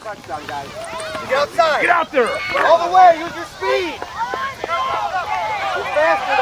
Touchdown, guys. Get outside. Get out there. All the way. Use your speed. Faster